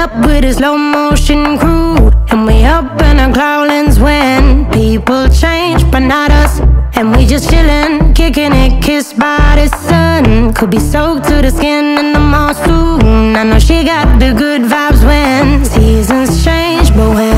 up with a slow motion crew. And we up in our growlings when people change, but not us. And we just chillin', kicking it, kissed by the sun. Could be soaked to the skin in the moss soon. I know she got the good vibes when seasons change, but when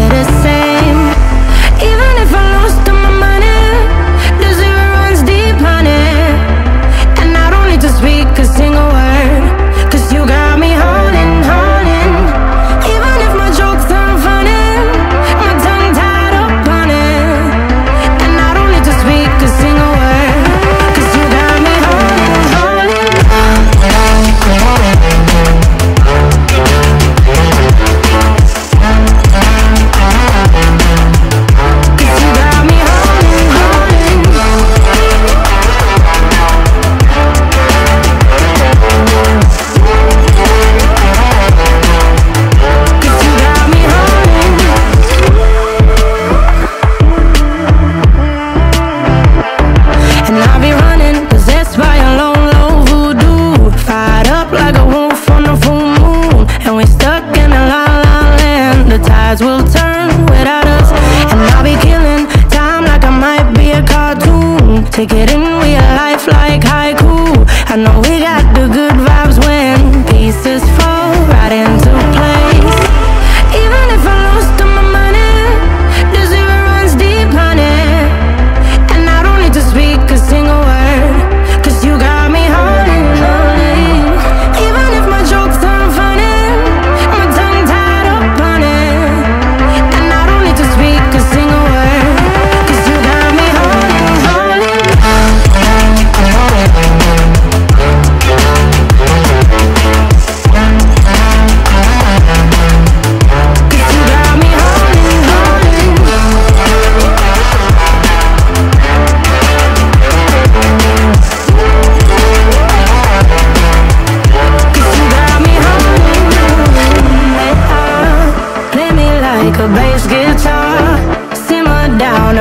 in La La Land. The tides will turn without us, and I'll be killing time like I might be a cartoon. Take it in real life like high.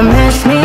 miss me.